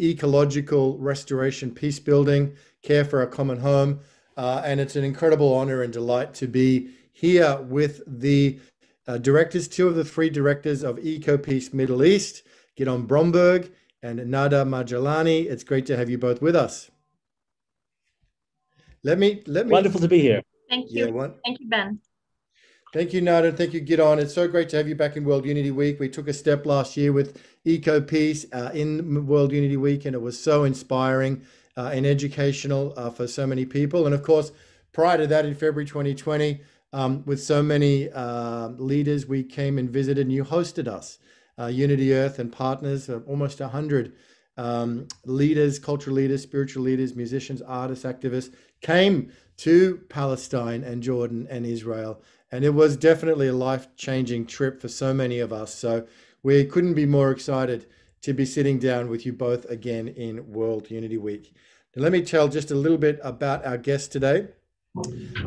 ecological restoration, peace building, care for a common home. Uh, and it's an incredible honor and delight to be here with the uh, directors, two of the three directors of EcoPeace Middle East, Gidon Bromberg and Nada Majdalani. It's great to have you both with us. Let me let me wonderful to be here. Thank you. Yeah, one, Thank you, Ben. Thank you, Nada. Thank you, Gidon. It's so great to have you back in World Unity Week. We took a step last year with EcoPeace uh, in World Unity Week, and it was so inspiring uh, and educational uh, for so many people. And of course, prior to that, in February 2020, um, with so many uh, leaders, we came and visited, and you hosted us. Uh, Unity Earth and partners, almost 100 um, leaders, cultural leaders, spiritual leaders, musicians, artists, activists came to Palestine and Jordan and Israel. And it was definitely a life changing trip for so many of us. So we couldn't be more excited to be sitting down with you both again in World Unity Week. Now, let me tell just a little bit about our guest today.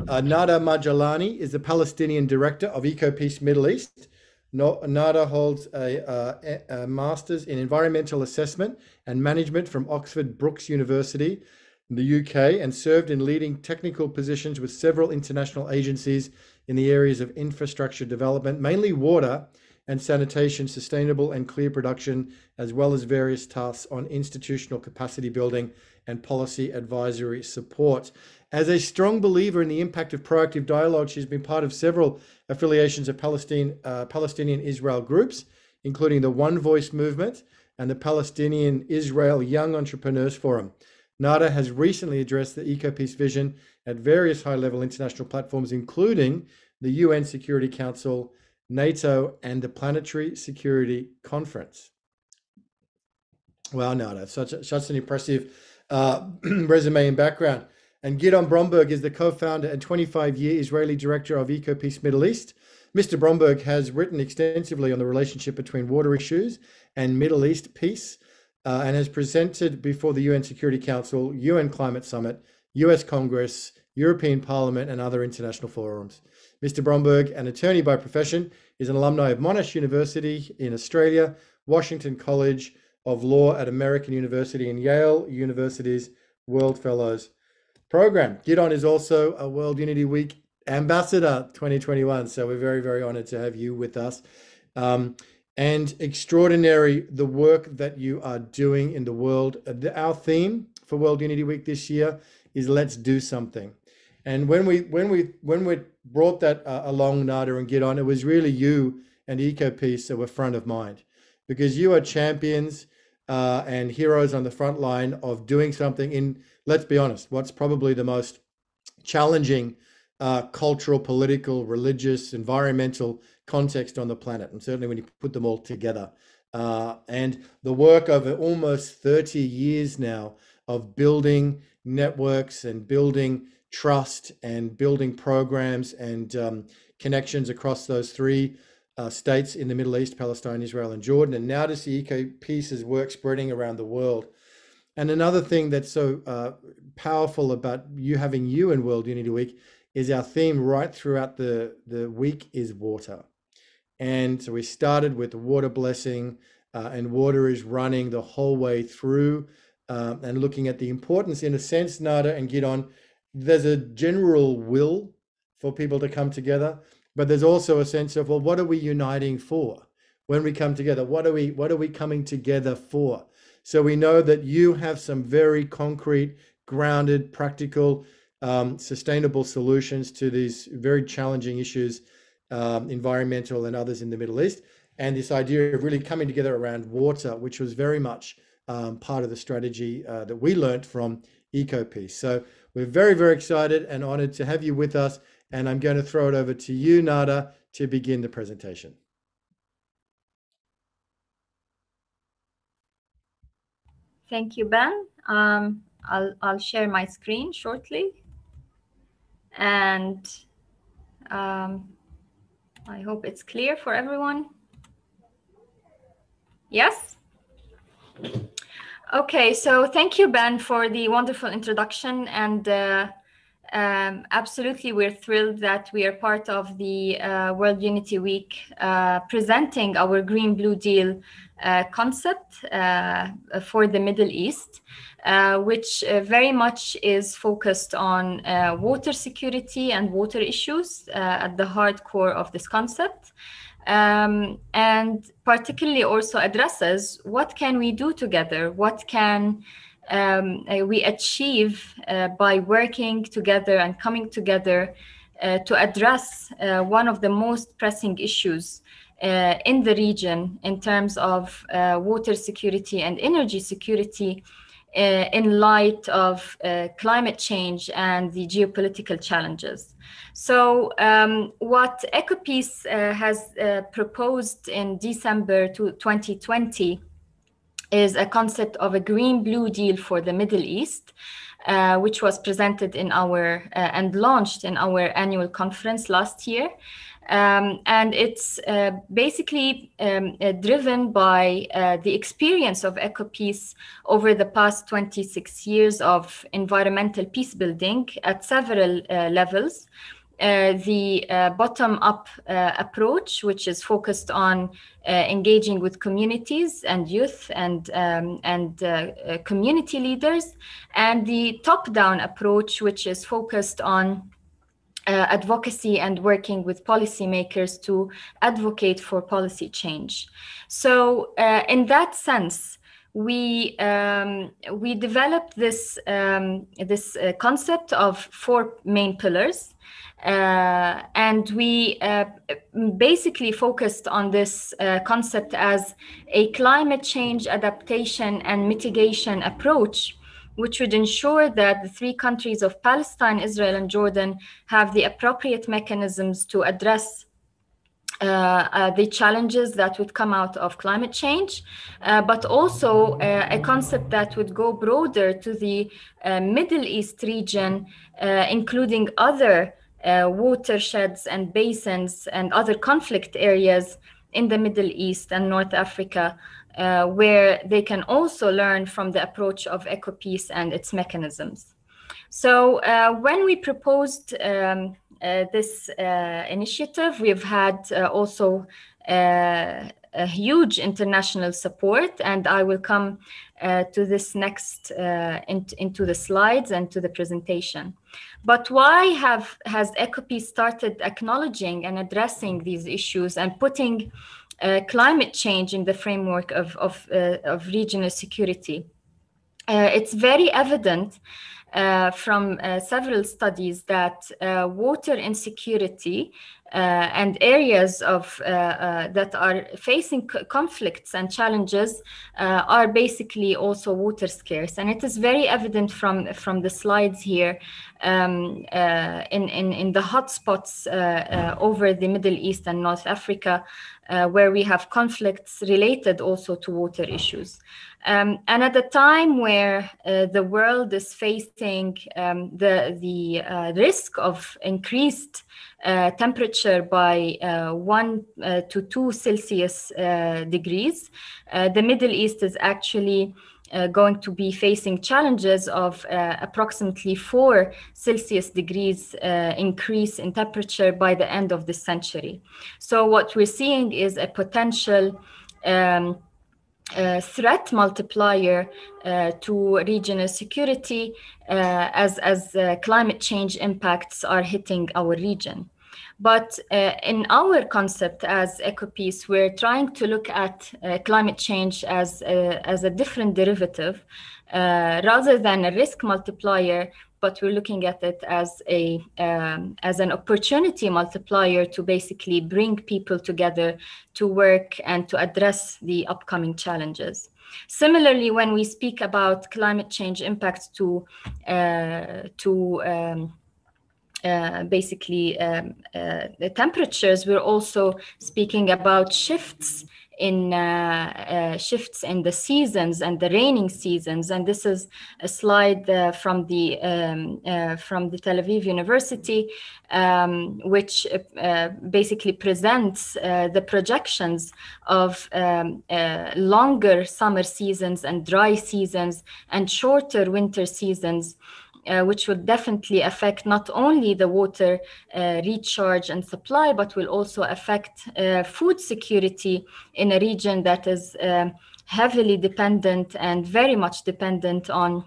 Uh, Nada Majdalani is the Palestinian director of EcoPeace Middle East. Nada holds a, a, a, master's in environmental assessment and management from Oxford Brookes University in the UK and served in leading technical positions with several international agencies in the areas of infrastructure development, mainly water and sanitation, sustainable and clear production, as well as various tasks on institutional capacity building and policy advisory support. As a strong believer in the impact of proactive dialogue, she's been part of several affiliations of Palestine, uh, Palestinian Israel groups, including the One Voice movement and the Palestinian Israel Young Entrepreneurs Forum. Nada has recently addressed the EcoPeace vision at various high level international platforms, including the UN Security Council, NATO, and the Planetary Security Conference. Wow, Nada, such, a, such an impressive uh, resume and background. And Gidon Bromberg is the co founder and 25 year Israeli director of EcoPeace Middle East. Mr. Bromberg has written extensively on the relationship between water issues and Middle East peace uh, and has presented before the UN Security Council, UN Climate Summit, US Congress, European Parliament, and other international forums. Mr. Bromberg, an attorney by profession, is an alumni of Monash University in Australia, Washington College of Law at American University, and Yale University's World Fellows Program. Gidon is also a World Unity Week Ambassador 2021, so we're very, very honored to have you with us. Um, and extraordinary the work that you are doing in the world. Uh, our theme for World Unity Week this year is "Let's do something." And when we when we when we brought that uh, along, Nada and Gidon, it was really you and EcoPeace that were front of mind, because you are champions uh, and heroes on the front line of doing something in. Let's be honest, what's probably the most challenging uh, cultural, political, religious, environmental context on the planet, and certainly when you put them all together. Uh, and the work over almost 30 years now of building networks and building trust and building programs and um, connections across those three uh, states in the Middle East, Palestine, Israel, and Jordan. And now to see EcoPeace's work spreading around the world. And another thing that's so uh, powerful about you having you in World Unity Week is our theme right throughout the, the week is water. And so we started with water blessing, uh, and water is running the whole way through um, and looking at the importance, in a sense, Nada and Gidon. There's a general will for people to come together, but there's also a sense of, well, what are we uniting for? When we come together, what are we what are we coming together for? So we know that you have some very concrete, grounded, practical um, sustainable solutions to these very challenging issues, um, environmental and others in the Middle East. And this idea of really coming together around water, which was very much um, part of the strategy uh, that we learnt from EcoPeace. So we're very, very excited and honored to have you with us. And I'm going to throw it over to you, Nada, to begin the presentation. Thank you, Ben. Um, I'll, I'll share my screen shortly and um, I hope it's clear for everyone. Yes? Okay, so thank you, Ben, for the wonderful introduction and uh, Um, absolutely, we're thrilled that we are part of the uh, World Unity Week uh, presenting our Green Blue Deal uh, concept uh, for the Middle East, uh, which very much is focused on water security and water issues at the hard core of this concept. Um, and particularly also addresses what can we do together? What can um, uh, we achieve uh, by working together and coming together uh, to address uh, one of the most pressing issues uh, in the region in terms of uh, water security and energy security in light of climate change and the geopolitical challenges. So, um, what EcoPeace has proposed in December 2020 is a concept of a green blue deal for the Middle East, uh, which was presented in our uh, and launched in our annual conference last year. Um, and it's uh, basically um, uh, driven by uh, the experience of EcoPeace over the past 26 years of environmental peace building at several uh, levels. Uh, the uh, bottom up approach, which is focused on engaging with communities and youth and, um, and community leaders, and the top down approach, which is focused on advocacy and working with policymakers to advocate for policy change. So, in that sense, we um, we developed this um, this uh, concept of four main pillars. Uh, and we uh, basically focused on this uh, concept as a climate change adaptation and mitigation approach, which would ensure that the three countries of Palestine, Israel, and Jordan have the appropriate mechanisms to address uh, uh, the challenges that would come out of climate change, uh, but also a concept that would go broader to the Middle East region, including other uh, watersheds and basins and other conflict areas in the Middle East and North Africa, uh, where they can also learn from the approach of EcoPeace and its mechanisms. So uh, when we proposed um, uh, this uh, initiative, we've had uh, also a huge international support, and I will come to this next in, into the slides and to the presentation. But why have has EcoPeace started acknowledging and addressing these issues and putting uh, climate change in the framework of, of, uh, of regional security? Uh, it's very evident uh, from uh, several studies that uh, water insecurity and areas of that are facing conflicts and challenges are basically also water scarce and it is very evident from from the slides here um, in, in in the hotspots over the Middle East and North Africa uh, where we have conflicts related also to water issues. Um, and at a time where uh, the world is facing um, the, the uh, risk of increased uh, temperature by uh, 1 uh, to 2 Celsius degrees, the Middle East is actually uh, going to be facing challenges of uh, approximately 4 Celsius degrees uh, increase in temperature by the end of the century. So what we're seeing is a potential um, uh, threat multiplier uh, to regional security uh, as, as climate change impacts are hitting our region. But uh, in our concept as EcoPeace, we're trying to look at uh, climate change as a, as a different derivative uh, rather than a risk multiplier. But we're looking at it as a um, as an opportunity multiplier to basically bring people together to work and to address the upcoming challenges. Similarly, when we speak about climate change impacts to uh, to um, uh, basically um, uh, the temperatures, we're also speaking about shifts in uh, uh, shifts in the seasons and the raining seasons. And this is a slide uh, from the um, uh, from the Tel Aviv University, um, which basically presents the projections of um, longer summer seasons and dry seasons and shorter winter seasons uh, which will definitely affect not only the water uh, recharge and supply, but will also affect uh, food security in a region that is um, heavily dependent and very much dependent on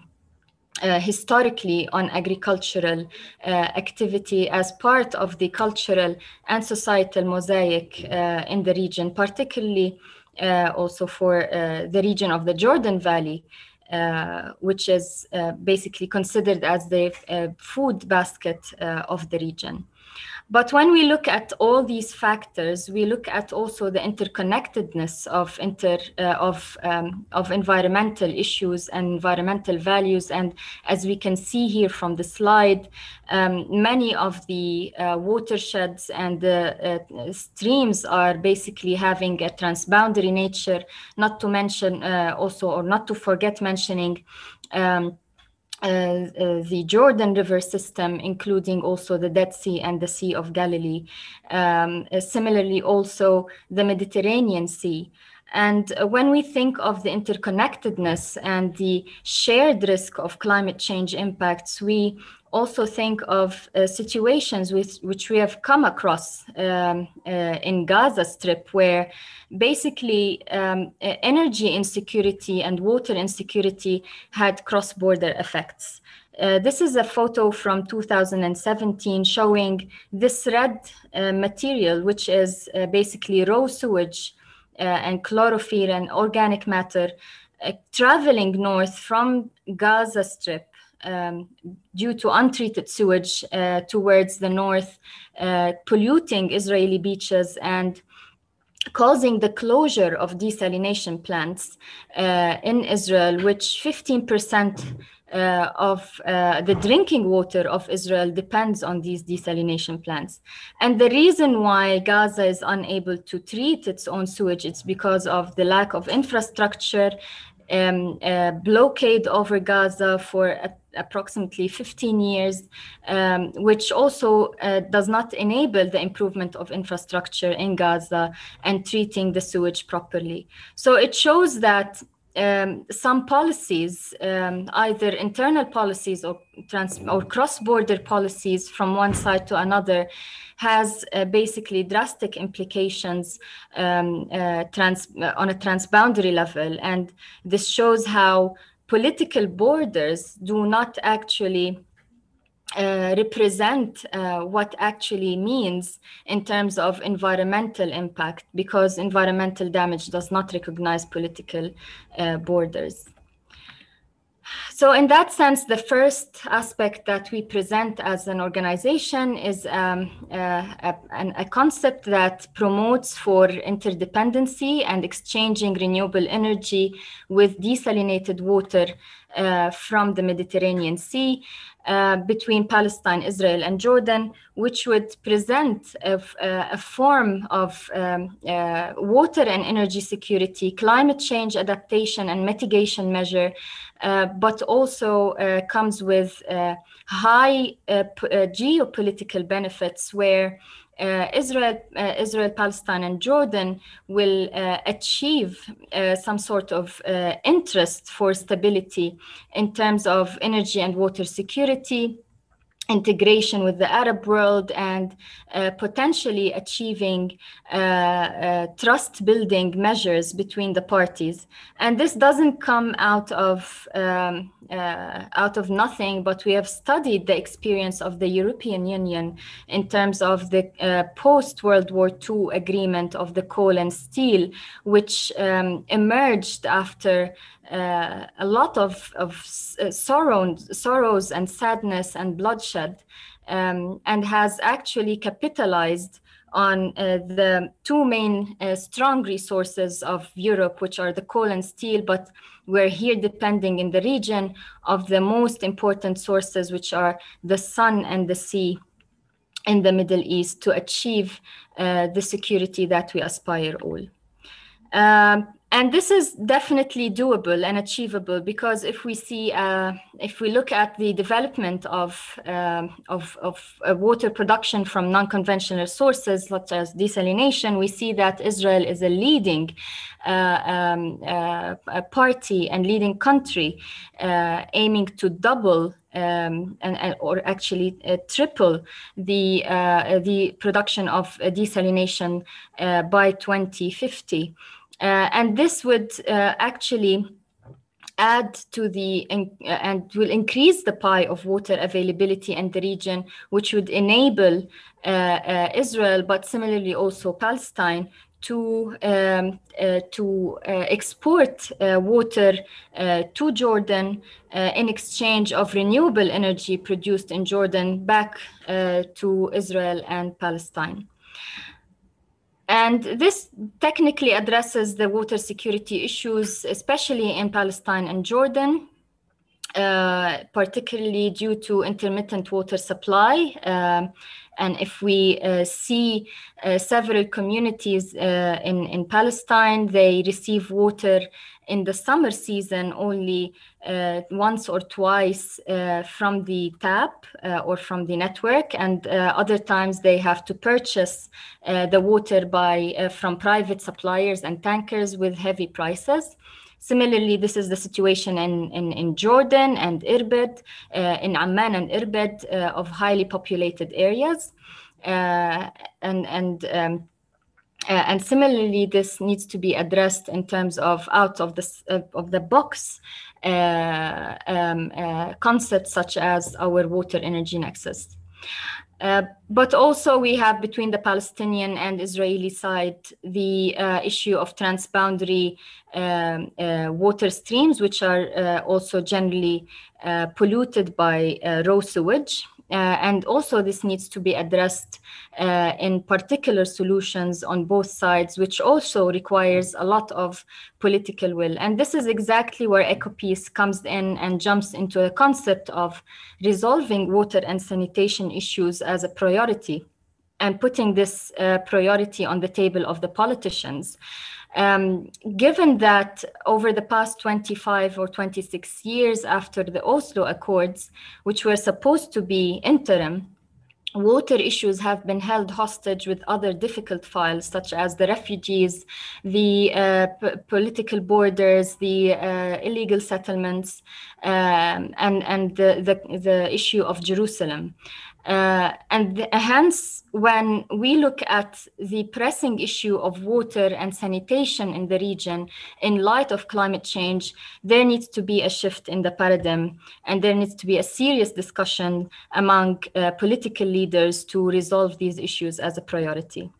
uh, historically on agricultural uh, activity as part of the cultural and societal mosaic uh, in the region, particularly also for the region of the Jordan Valley, Uh, which is uh, basically considered as the uh, food basket of the region. But when we look at all these factors, we look at also the interconnectedness of inter uh, of um, of environmental issues and environmental values. And as we can see here from the slide, um, many of the uh, watersheds and the uh, streams are basically having a transboundary nature. Not to mention uh, also, or not to forget mentioning. Um, the Jordan River system, including also the Dead Sea and the Sea of Galilee. Um, uh, similarly, also the Mediterranean Sea. And when we think of the interconnectedness and the shared risk of climate change impacts, we also think of uh, situations with, which we have come across um, uh, in Gaza Strip, where basically um, energy insecurity and water insecurity had cross-border effects. Uh, this is a photo from 2017 showing this red uh, material, which is uh, basically raw sewage uh, and chlorophyll and organic matter traveling north from Gaza Strip um, due to untreated sewage uh, towards the north, uh, polluting Israeli beaches and causing the closure of desalination plants uh, in Israel, which 15% uh, of uh, the drinking water of Israel depends on these desalination plants. And the reason why Gaza is unable to treat its own sewage is because of the lack of infrastructure, um, blockade over Gaza for a approximately 15 years, um, which also uh, does not enable the improvement of infrastructure in Gaza and treating the sewage properly. So it shows that um, some policies, um, either internal policies or, trans- or cross-border policies from one side to another, has uh, basically drastic implications um, uh, trans- on a transboundary level, and this shows how political borders do not actually uh, represent uh, what actually means in terms of environmental impact because environmental damage does not recognize political uh, borders. So in that sense, the first aspect that we present as an organization is um, uh, a, a, concept that promotes for interdependency and exchanging renewable energy with desalinated water uh, from the Mediterranean Sea uh, between Palestine, Israel, and Jordan, which would present a, a form of um, uh, water and energy security, climate change adaptation and mitigation measure, uh, but also uh, comes with uh, high geopolitical benefits where uh, Israel, uh, Israel, Palestine, and Jordan will uh, achieve some sort of interest for stability in terms of energy and water security integration with the Arab world and uh, potentially achieving uh, uh, trust building measures between the parties. And this doesn't come out of, um, uh, out of nothing, but we have studied the experience of the European Union in terms of the uh, post World War II agreement of the coal and steel, which um, emerged after uh, a lot of, of uh, sorrow, sorrows and sadness and bloodshed, um, and has actually capitalized on uh, the two main uh, strong resources of Europe, which are the coal and steel, but we're here depending in the region of the most important sources, which are the sun and the sea in the Middle East to achieve uh, the security that we aspire all. Um, and this is definitely doable and achievable because if we see uh, if we look at the development of um, of, of uh, water production from non-conventional sources such as desalination we see that israel is a leading uh, um, uh, party and leading country uh, aiming to double um, and, and, or actually uh, triple the uh, the production of desalination uh, by 2050 uh, and this would uh, actually add to the uh, and will increase the pie of water availability in the region, which would enable uh, uh, Israel, but similarly also Palestine, to um, uh, to export water to Jordan in exchange of renewable energy produced in Jordan back to Israel and Palestine. And this technically addresses the water security issues, especially in Palestine and Jordan, uh, particularly due to intermittent water supply. Um, and if we uh, see uh, several communities uh, in, in Palestine, they receive water in the summer season only uh, once or twice uh, from the tap uh, or from the network, and uh, other times they have to purchase uh, the water by uh, from private suppliers and tankers with heavy prices. Similarly, this is the situation in, in, in Jordan and Irbid, in Amman and Irbid of highly populated areas. and and um, uh, and similarly, this needs to be addressed in terms of out of the, uh, of the box uh, um, uh, concepts such as our water energy nexus. Uh, but also we have between the Palestinian and Israeli side the uh, issue of transboundary um, water streams, which are also generally polluted by raw sewage. Uh, and also this needs to be addressed uh, in particular solutions on both sides, which also requires a lot of political will. And this is exactly where EcoPeace comes in and jumps into the concept of resolving water and sanitation issues as a priority and putting this uh, priority on the table of the politicians. Um, given that over the past 25 or 26 years after the Oslo Accords, which were supposed to be interim, water issues have been held hostage with other difficult files such as the refugees, the uh, political borders, the uh, illegal settlements, um, and, and the, the, the issue of Jerusalem. Uh, and hence, when we look at the pressing issue of water and sanitation in the region in light of climate change, there needs to be a shift in the paradigm, and there needs to be a serious discussion among uh, political leaders to resolve these issues as a priority.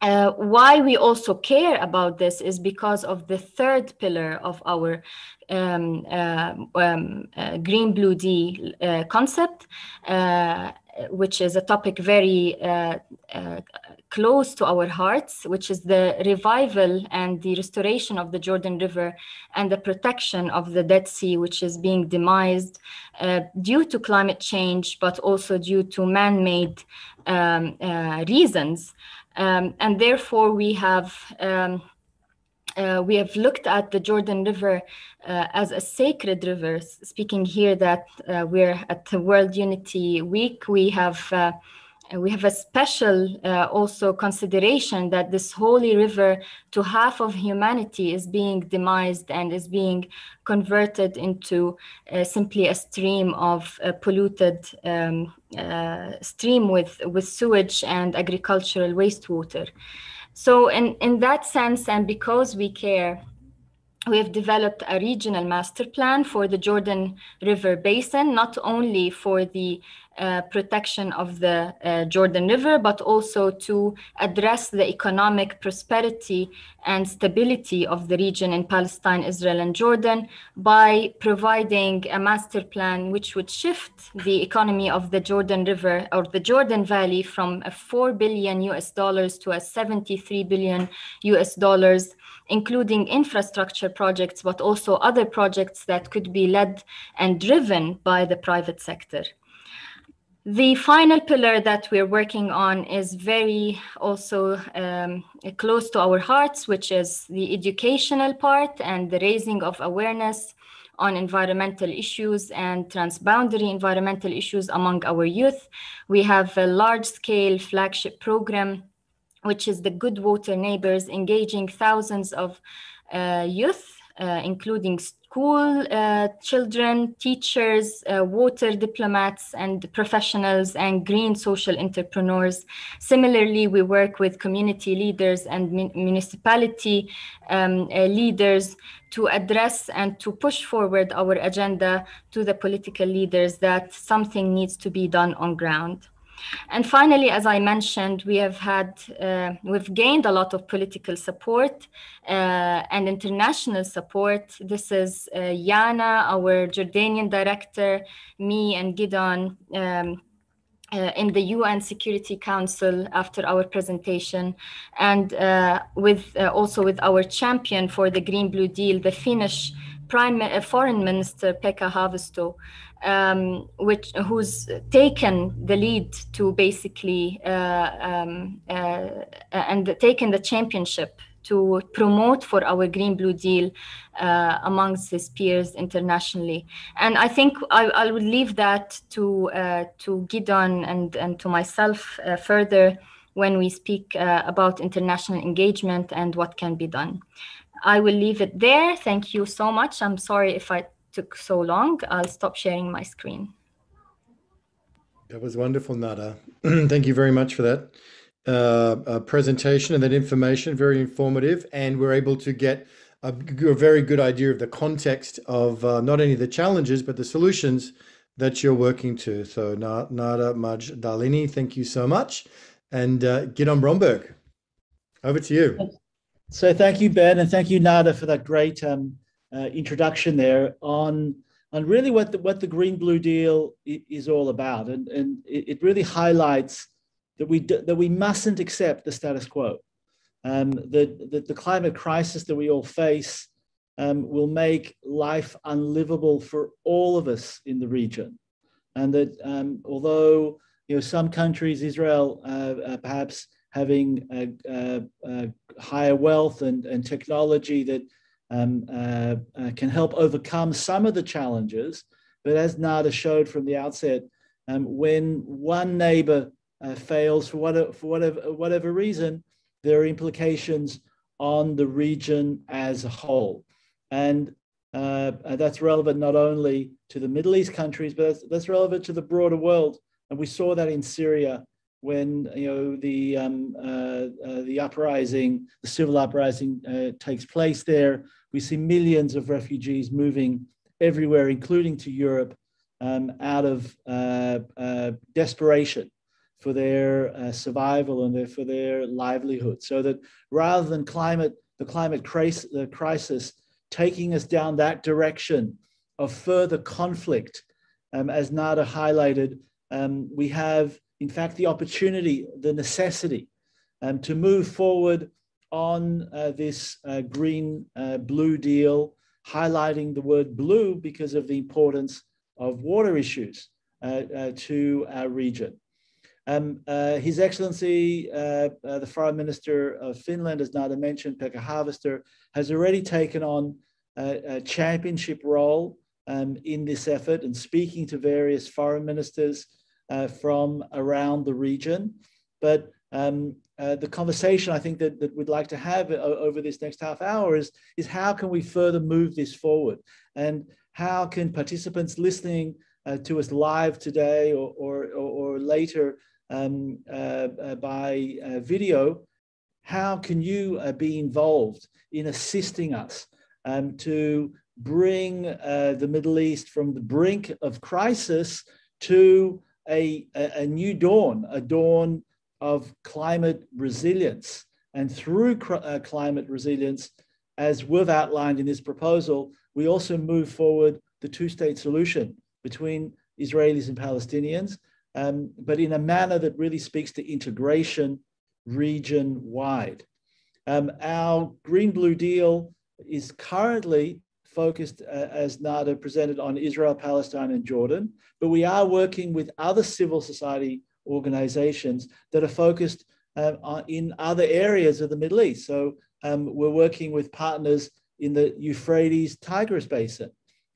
Uh, why we also care about this is because of the third pillar of our um, uh, um, uh, green blue deal uh, concept, uh, which is a topic very uh, close to our hearts, which is the revival and the restoration of the Jordan River and the protection of the Dead Sea, which is being demised due to climate change, but also due to man made um, reasons. Um, and therefore, we have um, uh, we have looked at the Jordan River uh, as a sacred river. Speaking here that uh, we're at the World Unity Week, we have uh, we have a special uh, also consideration that this holy river to half of humanity is being demised and is being converted into uh, simply a stream of polluted um, stream with with sewage and agricultural wastewater. So in, in that sense, and because we care, we have developed a regional master plan for the Jordan River Basin, not only for the uh, protection of the uh, Jordan River, but also to address the economic prosperity and stability of the region in Palestine, Israel, and Jordan by providing a master plan which would shift the economy of the Jordan River or the Jordan Valley from a 4 billion US dollars to a 73 billion US dollars including infrastructure projects, but also other projects that could be led and driven by the private sector. The final pillar that we're working on is very also um, close to our hearts, which is the educational part and the raising of awareness on environmental issues and transboundary environmental issues among our youth. We have a large scale flagship program, which is the Good Water Neighbors, engaging thousands of uh, youth, uh, including school uh, children, teachers, uh, water diplomats, and professionals, and green social entrepreneurs. Similarly, we work with community leaders and municipality um, uh, leaders to address and to push forward our agenda to the political leaders that something needs to be done on ground. And finally, as I mentioned, we have had, uh, we've gained a lot of political support uh, and international support. This is uh, Yana, our Jordanian director, me and Gidon um, uh, in the UN Security Council after our presentation, and uh, with uh, also with our champion for the Green Blue Deal, the Finnish Prime Foreign Minister Pekka Haavisto um, which who's taken the lead to basically uh, um, uh, and taken the championship to promote for our green blue deal uh, amongst his peers internationally. And i think i, I would leave that to uh, to gidon and and to myself uh, further when we speak uh, about international engagement and what can be done. I will leave it there. Thank you so much. I'm sorry if i took so long, I'll stop sharing my screen. That was wonderful, Nada. Thank you very much for that uh, uh, presentation and that information, very informative. And we're able to get a, a very good idea of the context of uh, not only the challenges, but the solutions that you're working to. So, Nada Majdalani, thank you so much. And uh, Gidon Bromberg, over to you. So, thank you, Ben, and thank you, Nada, for that great um, uh, introduction there on on really what the, what the green blue deal is all about, and and it, really highlights that we that we mustn't accept the status quo. Um, that the, the climate crisis that we all face um, will make life unlivable for all of us in the region, and that um, although you know some countries, Israel, uh, uh, perhaps having a, a, a higher wealth and, and technology that um, uh, uh, can help overcome some of the challenges. But as Nada showed from the outset, um, when one neighbor uh, fails for whatever, for whatever, whatever reason, there are implications on the region as a whole. And uh, that's relevant not only to the Middle East countries, but that's, that's, relevant to the broader world. And we saw that in Syria when you know the um, uh, uh, the uprising, the civil uprising takes place there. We see millions of refugees moving everywhere, including to Europe, um, out of uh, uh, desperation for their uh, survival and their, for their livelihood. So that rather than climate, the climate crisis, the crisis taking us down that direction of further conflict, um, as Nada highlighted, um, we have, in fact, the opportunity, the necessity um, to move forward on uh, this uh, green uh, blue deal, highlighting the word blue because of the importance of water issues uh, uh, to our region. Um, His Excellency, the Foreign Minister of Finland, as Nada mentioned, Pekka Haavisto, has already taken on a, a championship role um, in this effort and speaking to various foreign ministers from around the region. But um, uh, the conversation I think that, that we'd like to have over this next half hour is, is how can we further move this forward? And how can participants listening uh, to us live today or, or, or later um, uh, uh by uh, video, how can you be involved in assisting us um, to bring the Middle East from the brink of crisis to a, a new dawn, a dawn of climate resilience. And through uh, climate resilience, as we've outlined in this proposal, we also move forward the two state solution between Israelis and Palestinians, um, but in a manner that really speaks to integration region wide. Um, our Green Blue Deal is currently focused, uh, as Nada presented, on Israel, Palestine, and Jordan, but we are working with other civil society organizations that are focused uh, in other areas of the Middle East. So um, we're working with partners in the Euphrates Tigris Basin,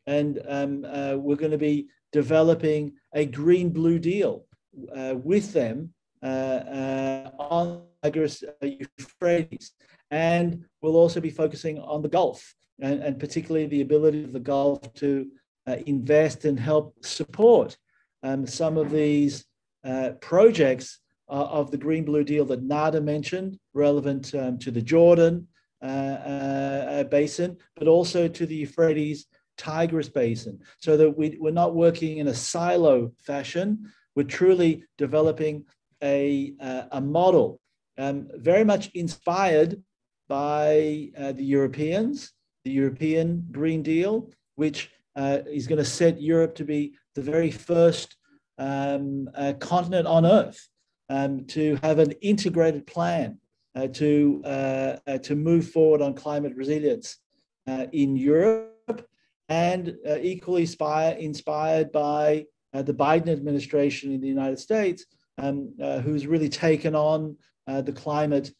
and um, uh, we're going to be developing a green blue deal uh, with them uh, uh, on Tigris uh, Euphrates. And we'll also be focusing on the Gulf and, and particularly the ability of the Gulf to invest and help support um, some of these projects of the Green Blue deal that Nada mentioned, relevant um, to the Jordan uh, uh, basin, but also to the Euphrates Tigris basin, so that we, we're not working in a silo fashion. We're truly developing a, uh, a model um, very much inspired by uh, the Europeans, the European Green Deal, which uh, is going to set Europe to be the very first um, uh, continent on Earth um, to have an integrated plan uh, to, uh, uh, to move forward on climate resilience uh, in Europe and uh, equally inspire, inspired by uh, the Biden administration in the United States, um, who's really taken on the climate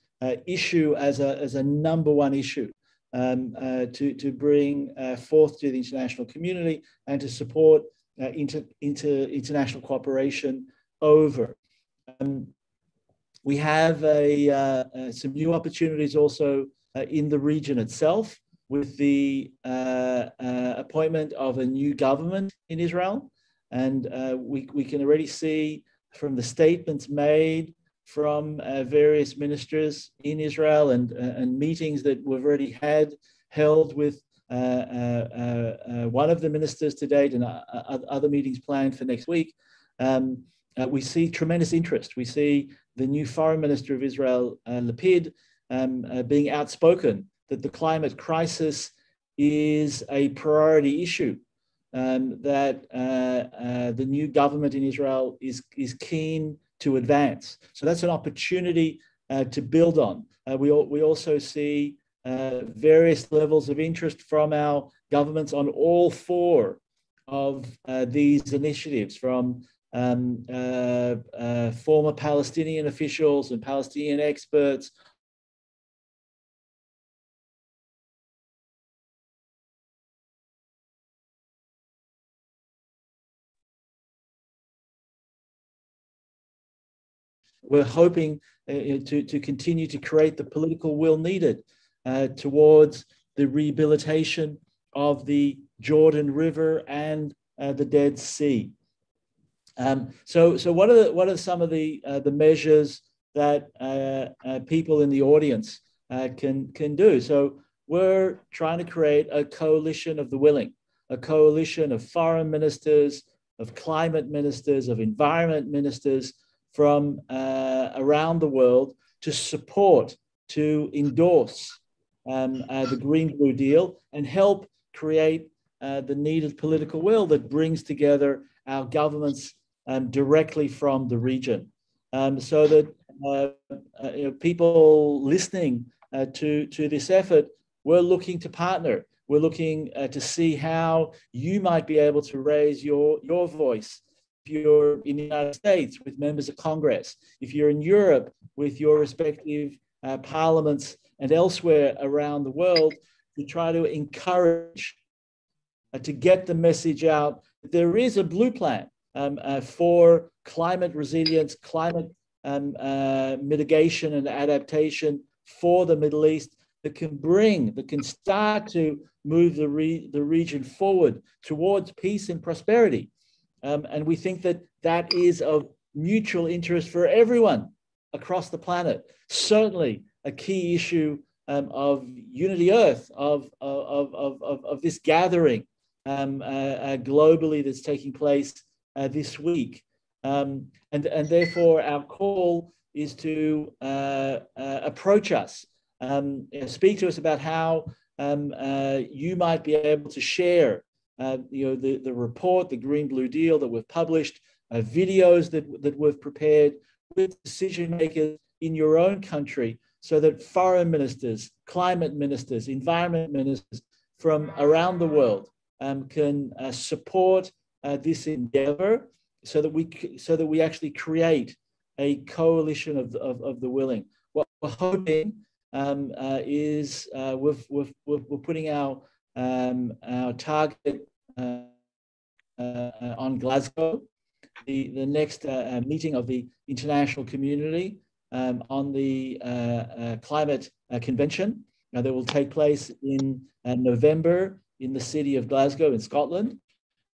issue as a, as a number one issue. Um, to, to bring forth to the international community and to support inter, inter, international cooperation over. Um, we have a, uh, uh, some new opportunities also uh, in the region itself with the uh, uh, appointment of a new government in Israel. And uh, we, we can already see from the statements made from various ministers in Israel and, and meetings that we've already had held with one of the ministers to date and other meetings planned for next week. Um, we see tremendous interest. We see the new foreign minister of Israel, uh, Lapid, um, uh, being outspoken that the climate crisis is a priority issue, um, that uh, uh, the new government in Israel is, is keen to advance. So that's an opportunity uh, to build on. Uh, we, we also see various levels of interest from our governments on all four of these initiatives, from um, uh, uh, former Palestinian officials and Palestinian experts. We're hoping uh, to, to continue to create the political will needed uh, towards the rehabilitation of the Jordan River and uh, the Dead Sea. Um, so, so what are the, what are some of the uh, the measures that uh, uh, people in the audience uh, can can do? So, we're trying to create a coalition of the willing, a coalition of foreign ministers, of climate ministers, of environment ministers from around the world to support, to endorse um, uh, the Green Blue Deal and help create the needed political will that brings together our governments um, directly from the region, um, so that uh, uh, you know, people listening uh, to to this effort, we're looking to partner. We're looking uh, to see how you might be able to raise your your voice. If you're in the United States with members of Congress, if you're in Europe with your respective uh, parliaments and elsewhere around the world, to try to encourage uh, to get the message out that there is a blue plan um, uh, for climate resilience, climate um, uh, mitigation and adaptation for the Middle East that can bring, that can start to move the, re- the region forward towards peace and prosperity. Um, and we think that that is of mutual interest for everyone across the planet. Certainly a key issue um, of Unity Earth, of, of, of, of, of this gathering um, uh, uh, globally that's taking place uh, this week. Um, and, and therefore, our call is to uh, uh, approach us, um, speak to us about how um, uh, you might be able to share you know, the, the report, the Green Blue Deal that we've published, videos that, that we've prepared with decision makers in your own country so that foreign ministers, climate ministers, environment ministers from around the world um, can uh, support uh, this endeavor so that we so that we actually create a coalition of, of, of the willing. What we're hoping um, uh, is uh, we've, we've, we're putting our, um, our target uh, uh, on Glasgow, the, the next meeting of the international community um, on the climate convention that will take place in November in the city of Glasgow in Scotland.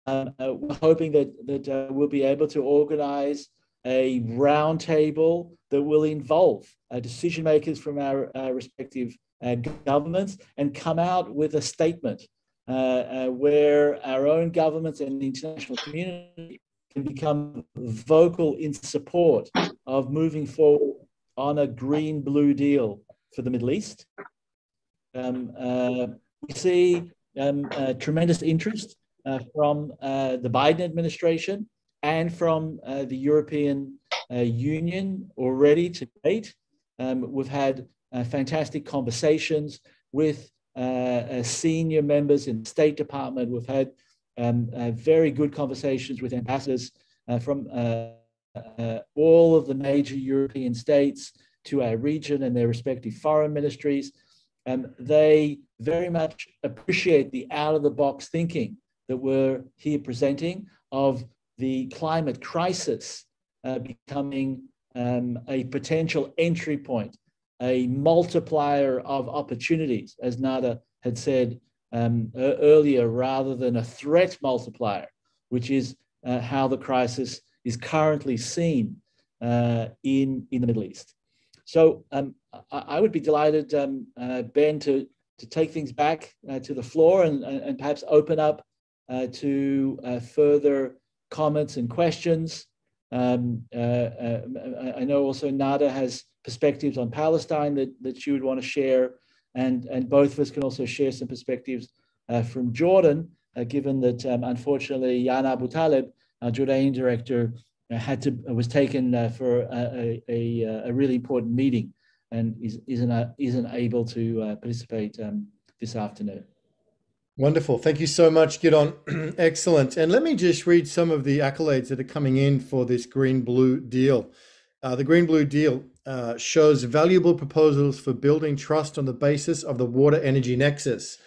Uh, we're hoping that, that uh, we'll be able to organize a roundtable that will involve uh, decision makers from our uh, respective uh, governments and come out with a statement uh, uh, where our own governments and the international community can become vocal in support of moving forward on a green blue deal for the Middle East. Um, uh, we see um, tremendous interest from the Biden administration and from uh, the European uh, Union already to date. Um, we've had uh, fantastic conversations with uh, uh, senior members in the State Department. We've had um, uh, very good conversations with ambassadors from all of the major European states to our region and their respective foreign ministries. Um, they very much appreciate the out of the box thinking that we're here presenting of the climate crisis uh, becoming um, a potential entry point, a multiplier of opportunities, as Nada had said um, earlier, rather than a threat multiplier, which is uh, how the crisis is currently seen uh, in, in the Middle East. So um, I, I, would be delighted, um, uh, Ben, to, to take things back uh, to the floor and, and perhaps open up uh, to further comments and questions. Um, uh, uh, I know also Nada has perspectives on Palestine that, that she would want to share, and, and both of us can also share some perspectives uh, from Jordan, uh, given that um, unfortunately Yana Abu Talib, Jordanian director, uh, had to was taken uh, for a, a, a, really important meeting and is, isn't, isn't able to participate um, this afternoon. Wonderful. Thank you so much, Gidon. Excellent. And let me just read some of the accolades that are coming in for this green blue deal. Uh, the green blue deal uh, shows valuable proposals for building trust on the basis of the water energy nexus,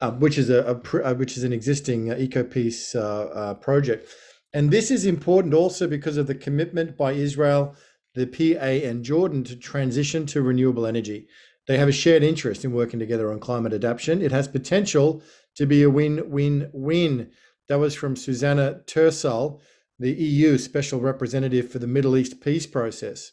uh, which is a, a, uh, which is an existing uh, EcoPeace uh, project. And this is important also because of the commitment by Israel, the PA, and Jordan to transition to renewable energy. They have a shared interest in working together on climate adaptation. It has potential to be a win-win-win. That was from Susanna Terstal, the EU Special Representative for the Middle East Peace Process.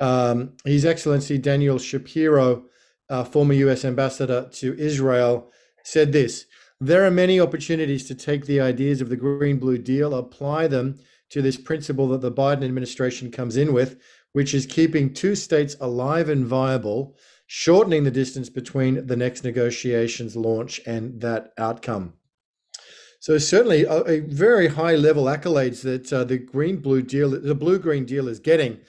Um, His Excellency Daniel Shapiro, uh, former US Ambassador to Israel, said this There are many opportunities to take the ideas of the Green Blue Deal, apply them to this principle that the Biden administration comes in with, which is keeping two states alive and viable shortening the distance between the next negotiations launch and that outcome. So certainly a, a very high level accolades that uh, the green blue deal, the blue green deal is getting.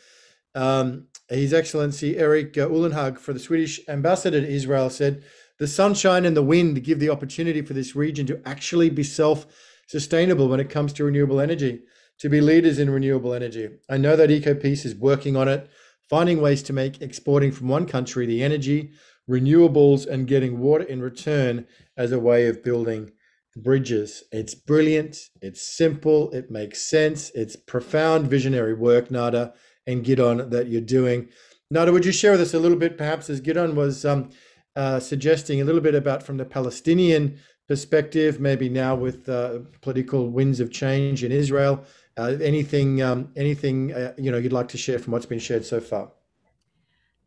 Um, His Excellency Eric uh, Ullenhag for the Swedish ambassador to Israel said, the sunshine and the wind give the opportunity for this region to actually be self-sustainable when it comes to renewable energy, to be leaders in renewable energy. I know that EcoPeace is working on it finding ways to make exporting from one country the energy, renewables, and getting water in return as a way of building bridges. It's brilliant, it's simple, it makes sense, it's profound visionary work, Nada and Gidon, that you're doing. Nada, would you share with us a little bit, perhaps, as Gidon was um, uh, suggesting, a little bit about from the Palestinian perspective, maybe now with uh, political winds of change in Israel, uh, anything, um, anything uh, you know, you'd like to share from what's been shared so far?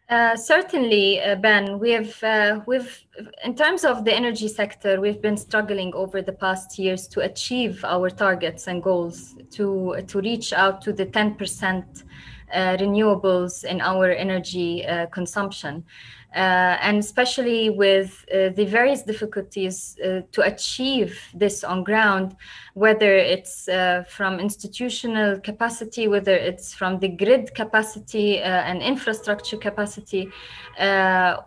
Uh, certainly, Ben. We have, we've, in terms of the energy sector, we've been struggling over the past years to achieve our targets and goals to to reach out to the 10% uh, renewables in our energy consumption. Uh, and especially with uh, the various difficulties uh, to achieve this on ground, whether it's from institutional capacity, whether it's from the grid capacity and infrastructure capacity,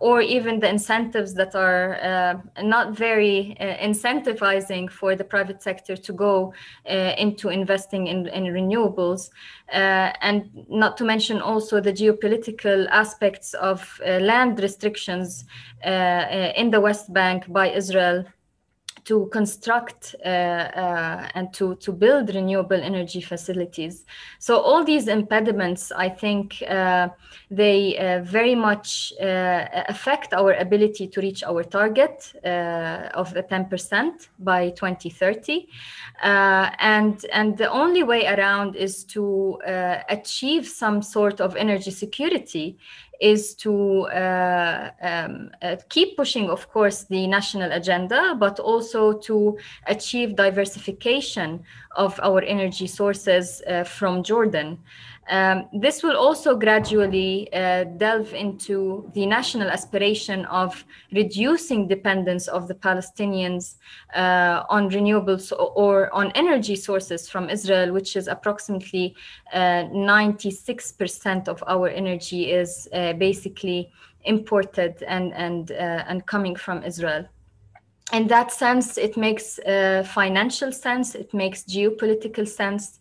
or even the incentives that are not very incentivizing for the private sector to go into investing in, in renewables. Uh, and not to mention also the geopolitical aspects of uh, land restrictions uh, in the West Bank by Israel to construct uh, uh, and to, to build renewable energy facilities. So all these impediments, I think, uh, they uh, very much uh, affect our ability to reach our target uh, of the 10% by 2030. and, and the only way around is to achieve some sort of energy security is to uh, um, uh, keep pushing, of course, the national agenda, but also to achieve diversification of our energy sources uh, from Jordan. Um, this will also gradually uh, delve into the national aspiration of reducing dependence of the Palestinians uh, on renewables or on energy sources from Israel, which is approximately 96% uh, of our energy is uh, basically imported and, and, uh, and coming from Israel. In that sense, it makes uh, financial sense, it makes geopolitical sense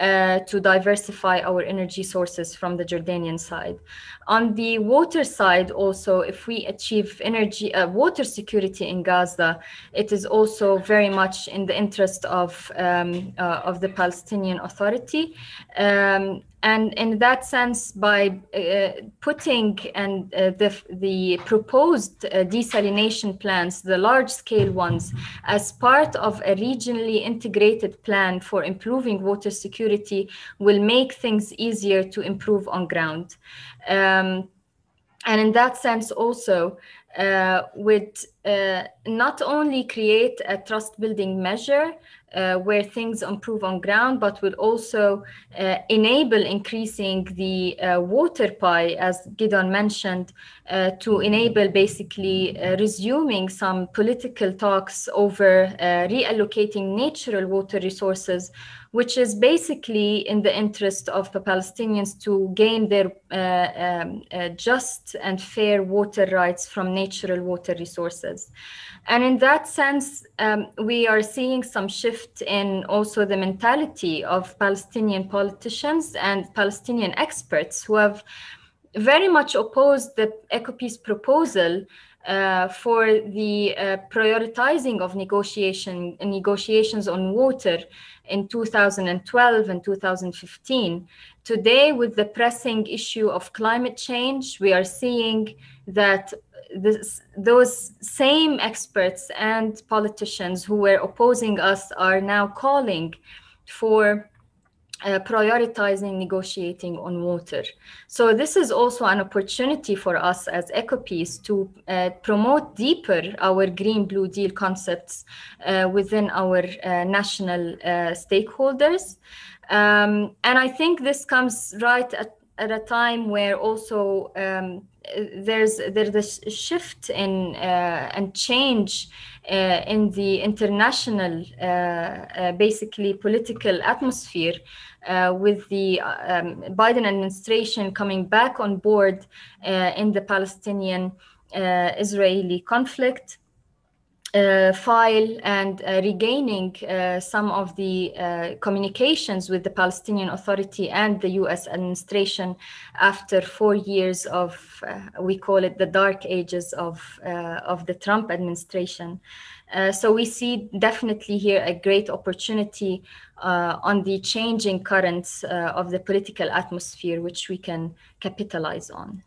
uh, to diversify our energy sources from the Jordanian side. On the water side, also, if we achieve energy, uh, water security in Gaza, it is also very much in the interest of, um, uh, of the Palestinian Authority. Um, and in that sense, by uh, putting and uh, the, the proposed uh, desalination plants, the large-scale ones, as part of a regionally integrated plan for improving water security, will make things easier to improve on ground. Um, and in that sense, also, uh, would uh, not only create a trust building measure uh, where things improve on ground, but will also uh, enable increasing the uh, water pie, as Gidon mentioned, uh, to enable basically resuming some political talks over reallocating natural water resources which is basically in the interest of the Palestinians to gain their uh, um, uh, just and fair water rights from natural water resources. And in that sense, um, we are seeing some shift in also the mentality of Palestinian politicians and Palestinian experts who have very much opposed the EcoPeace proposal uh, for the uh, prioritizing of negotiation negotiations on water in 2012 and 2015. Today, with the pressing issue of climate change, we are seeing that this, those same experts and politicians who were opposing us are now calling for uh, prioritizing negotiating on water. So this is also an opportunity for us as EcoPeace to uh, promote deeper our Green Blue Deal concepts uh, within our uh, national uh, stakeholders. Um, and I think this comes right at, at a time where also um, there's there's a shift in uh, and change uh, in the international uh, basically political atmosphere with the um, Biden administration coming back on board in the Palestinian Israeli conflict uh, file and uh, regaining uh, some of the uh, communications with the Palestinian Authority and the US administration after four years of, uh, we call it the dark ages of, uh, of the Trump administration. so we see definitely here a great opportunity on the changing currents of the political atmosphere, which we can capitalize on.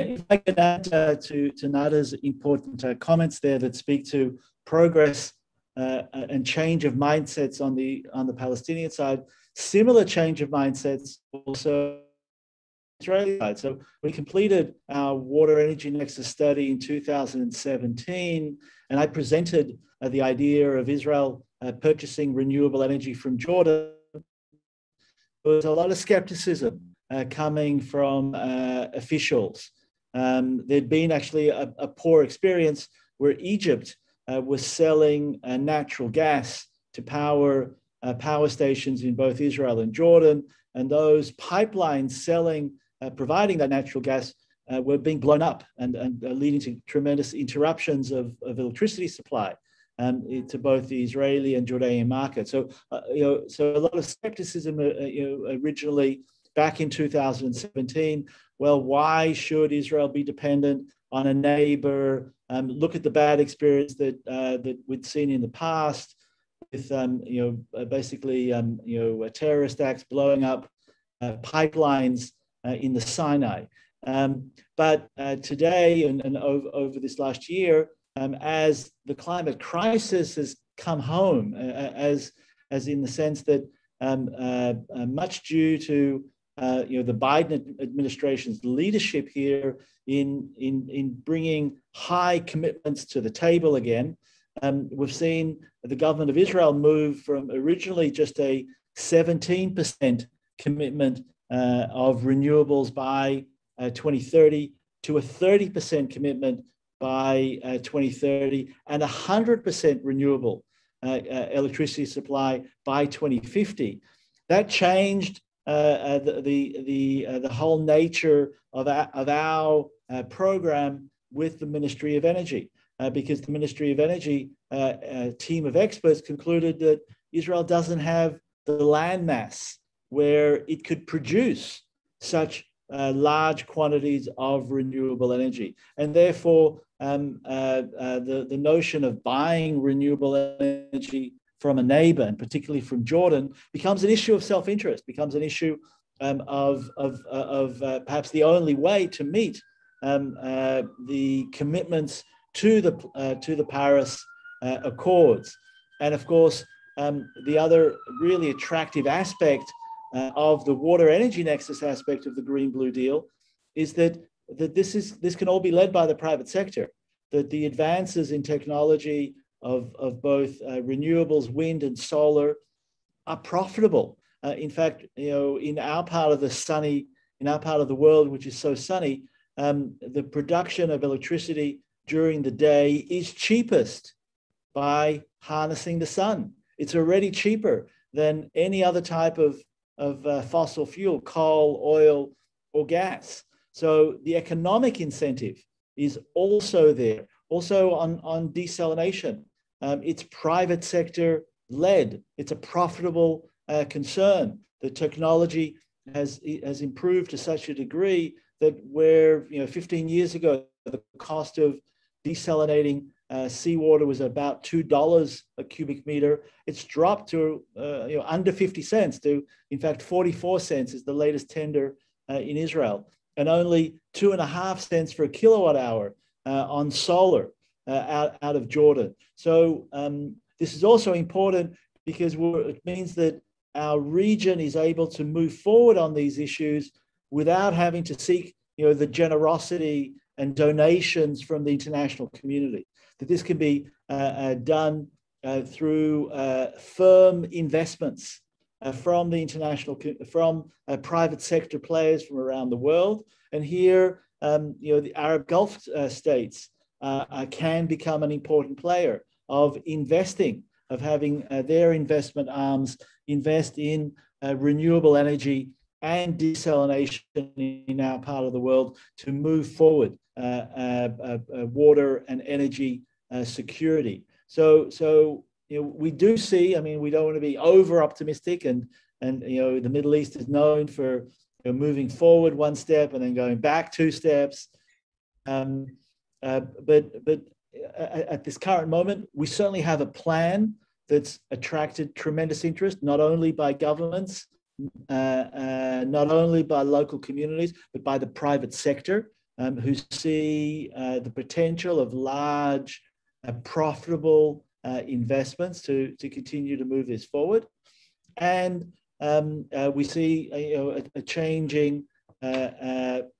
If I could add uh, to, to Nada's important uh, comments there that speak to progress uh, and change of mindsets on the on the Palestinian side, similar change of mindsets also Israeli side. So we completed our water energy nexus study in 2017, and I presented uh, the idea of Israel uh, purchasing renewable energy from Jordan. There was a lot of skepticism uh, coming from officials um, there'd been actually a, a, poor experience where Egypt uh, was selling uh, natural gas to power uh, power stations in both Israel and Jordan, and those pipelines selling, uh, providing that natural gas uh, were being blown up and, and leading to tremendous interruptions of, of electricity supply. Um, to both the Israeli and Jordanian market. So, you know, so a lot of skepticism, you know, originally back in 2017. Well, why should Israel be dependent on a neighbor? Um, look at the bad experience that uh, that we'd seen in the past with um, you know uh, basically um, you know terrorist acts blowing up uh, pipelines uh, in the Sinai. Um, but uh, today and, and over, over, this last year, um, as the climate crisis has come home, uh, as as in the sense that um, much due to uh, you know, the Biden administration's leadership here in, in, in bringing high commitments to the table again. Um, we've seen the government of Israel move from originally just a 17% commitment uh, of renewables by uh, 2030 to a 30% commitment by uh, 2030 and 100% renewable uh, uh, electricity supply by 2050. That changed uh, uh, the the the, uh, the whole nature of our, of our program with the Ministry of Energy, because the Ministry of Energy team of experts concluded that Israel doesn't have the landmass where it could produce such uh, large quantities of renewable energy. And therefore, um, uh, uh, the, the notion of buying renewable energy from a neighbor, and particularly from Jordan, becomes an issue of self interest, becomes an issue um, of, of, uh, of uh, perhaps the only way to meet um, uh, the commitments to the, uh, to the Paris uh, Accords. And of course, um, the other really attractive aspect of the water energy nexus aspect of the Green Blue Deal is that, that this, is, this can all be led by the private sector, that the advances in technology of, of both uh, renewables, wind and solar are profitable. Uh, in fact, you know, in our part of the sunny, in our part of the world, which is so sunny, um, the production of electricity during the day is cheapest by harnessing the sun. It's already cheaper than any other type of, of uh, fossil fuel, coal, oil, or gas. So the economic incentive is also there. Also on, on desalination, um, it's private sector led. It's a profitable uh, concern. The technology has, has improved to such a degree that where, you know, 15 years ago, the cost of desalinating uh, seawater was about $2 a cubic meter. It's dropped to uh, you know, under 50 cents to, in fact, 44 cents is the latest tender uh, in Israel, and only two and a half cents for a kilowatt hour uh, on solar out, out of Jordan. So um, this is also important because it means that our region is able to move forward on these issues without having to seek you know, the generosity and donations from the international community. That this can be uh, uh, done uh, through uh, firm investments uh, from the international, from uh, private sector players from around the world. And here, um, you know, the Arab Gulf states uh, uh, can become an important player of investing, of having uh, their investment arms invest in uh, renewable energy and desalination in our part of the world to move forward water and energy security. So, so you know, we do see. I mean, we don't want to be over optimistic, and and you know, the Middle East is known for you know, moving forward one step and then going back two steps. Um, uh, but but uh, at this current moment, we certainly have a plan that's attracted tremendous interest, not only by governments, uh, uh, not only by local communities, but by the private sector, um, who see uh, the potential of large, profitable investments to, to continue to move this forward. And um, we see you know, a, a changing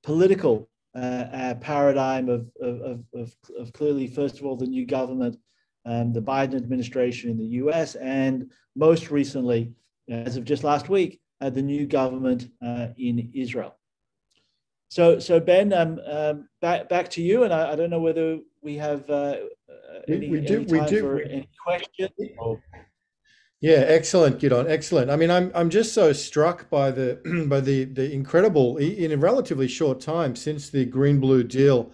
political uh, paradigm of, of, of, of, clearly, first of all, the new government, um, the Biden administration in the US, and most recently, as of just last week, uh, the new government uh, in Israel. so, so Ben, um, um, back back to you, and I, I don't know whether we have uh, any, we, do, we do. for any questions. Or... Yeah, excellent, Gidon, excellent. I mean, I'm I'm just so struck by the by the the incredible in a relatively short time since the Green Blue deal